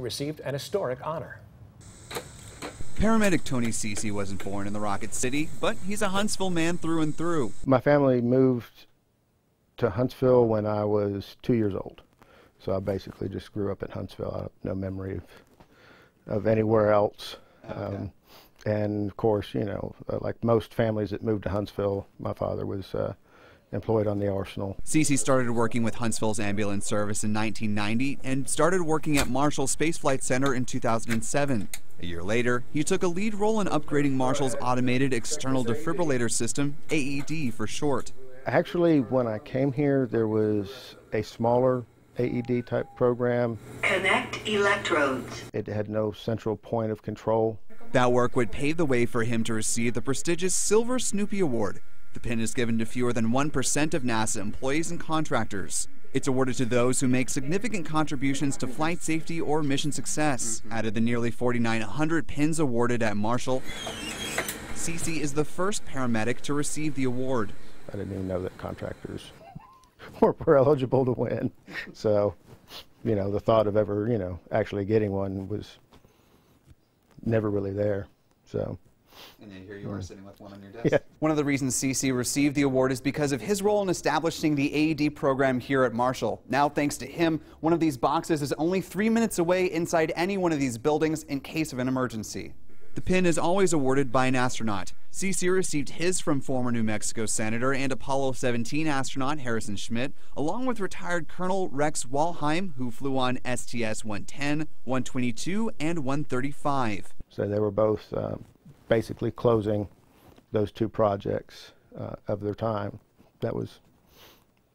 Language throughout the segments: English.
received an historic honor. Paramedic Tony Ceci wasn't born in the Rocket City, but he's a Huntsville man through and through. My family moved to Huntsville when I was two years old. So I basically just grew up in Huntsville. I have no memory of, of anywhere else. Okay. Um, and of course, you know, uh, like most families that moved to Huntsville, my father was uh, employed on the arsenal. Ceci started working with Huntsville's ambulance service in 1990 and started working at Marshall Space Flight Center in 2007. A year later, he took a lead role in upgrading Marshall's automated external defibrillator system, AED for short. Actually, when I came here, there was a smaller AED type program. Connect electrodes. It had no central point of control. That work would pave the way for him to receive the prestigious Silver Snoopy Award. The pin is given to fewer than 1% of NASA employees and contractors. It's awarded to those who make significant contributions to flight safety or mission success. Out of the nearly 4,900 pins awarded at Marshall, Ceci is the first paramedic to receive the award. I didn't even know that contractors were, were eligible to win. So, you know, the thought of ever, you know, actually getting one was never really there. So. And then here you are sitting with one on your desk. Yeah. One of the reasons Ceci received the award is because of his role in establishing the AED program here at Marshall. Now, thanks to him, one of these boxes is only three minutes away inside any one of these buildings in case of an emergency. The pin is always awarded by an astronaut. Ceci received his from former New Mexico Senator and Apollo 17 astronaut Harrison Schmitt, along with retired Colonel Rex Walheim, who flew on STS 110, 122, and 135. So they were both uh, basically closing those two projects uh, of their time. That was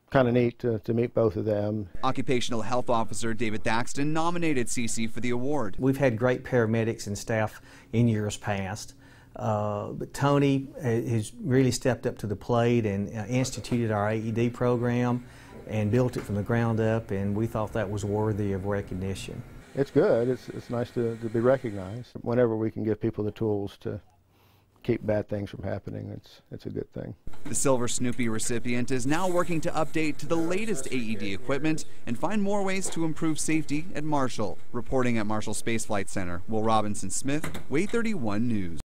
kind of neat to, to meet both of them. Occupational Health Officer David Thaxton nominated Ceci for the award. We've had great paramedics and staff in years past. Uh, but Tony has really stepped up to the plate and uh, instituted our AED program and built it from the ground up, and we thought that was worthy of recognition. It's good. It's, it's nice to, to be recognized. Whenever we can give people the tools to keep bad things from happening, it's, it's a good thing. The Silver Snoopy recipient is now working to update to the latest AED equipment and find more ways to improve safety at Marshall. Reporting at Marshall Space Flight Center, Will Robinson Smith, WAAY 31 News.